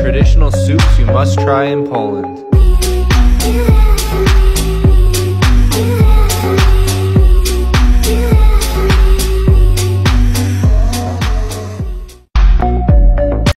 traditional soups you must try in Poland.